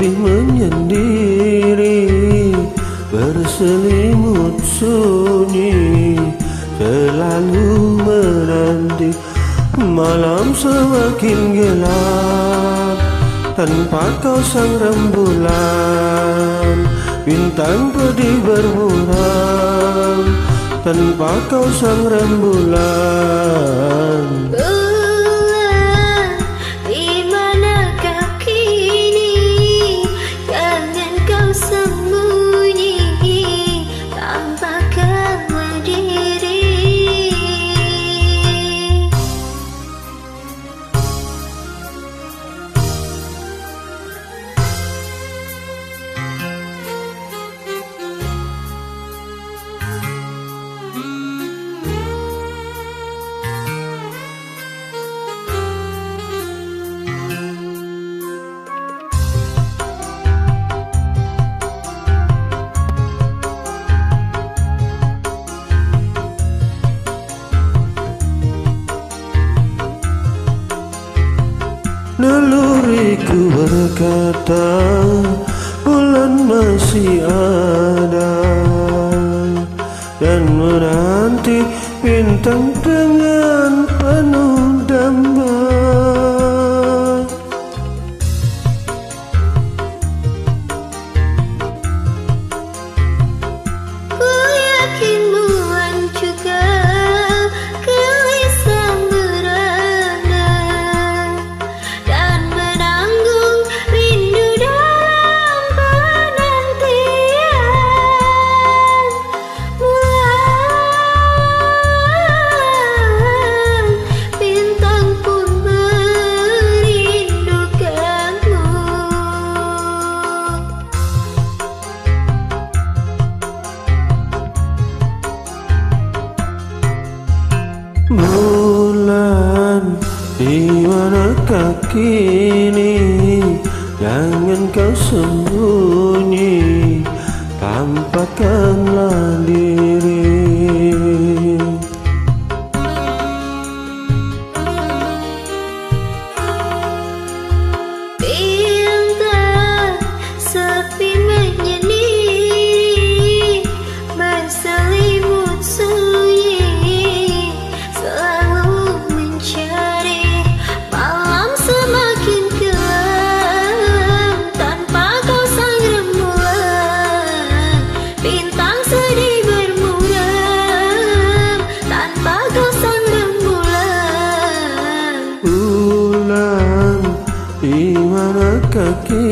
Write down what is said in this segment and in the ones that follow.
Tepi menyendiri Berselimut sunyi Selalu menanti Malam semakin gelap. Tanpa kau sang rembulan Bintang pedih berbulan. Tanpa kau sang rembulan berkata Bulan masih ada kini Jangan kau sembunyi Tampakkanlah diri kaki.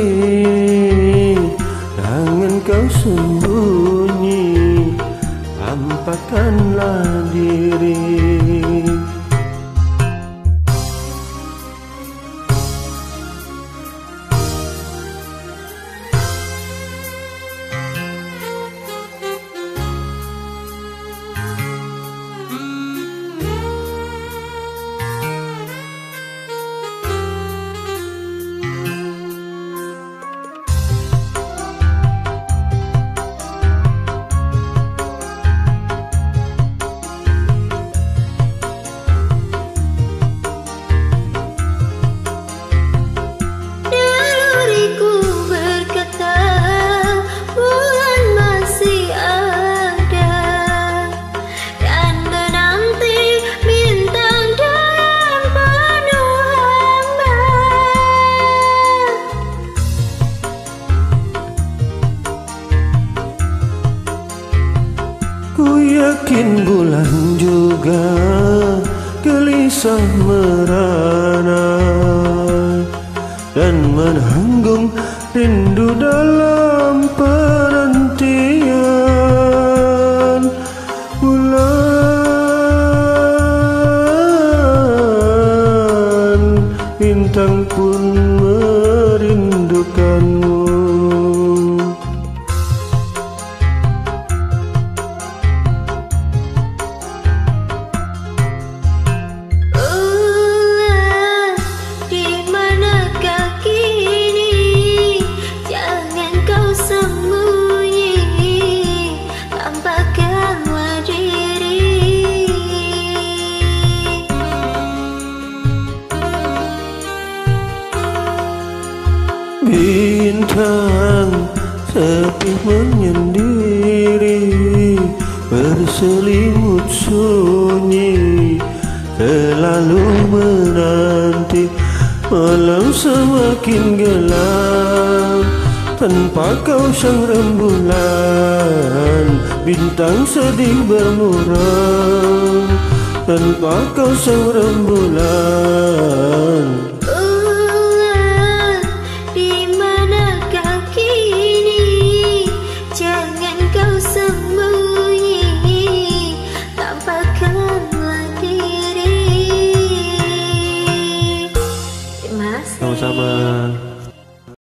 Jangan kau sembunyi Tampakkanlah diri gelisah merana dan menanggung rindu dalam Bintang sepi menyendiri Berselimut sunyi Selalu menanti Malam semakin gelap Tanpa kau sang rembulan Bintang sedih bermuram Tanpa kau sang rembulan sama-sama.